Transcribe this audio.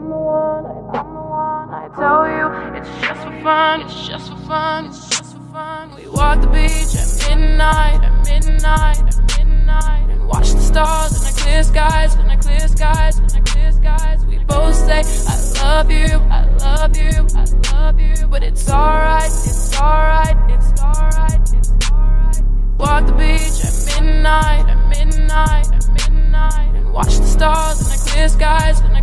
I'm the one, I'm the one. I tell you, it's just for fun, it's just for fun, it's just for fun. We walk the beach at midnight, at midnight, at midnight, and watch the stars in the clear skies, in the clear skies, in the clear skies. We both say, I love you, I love you, I love you, but it's alright, it's alright, it's alright, it's alright. Walk the beach at midnight, at midnight, at midnight, and watch the stars in the clear skies, in the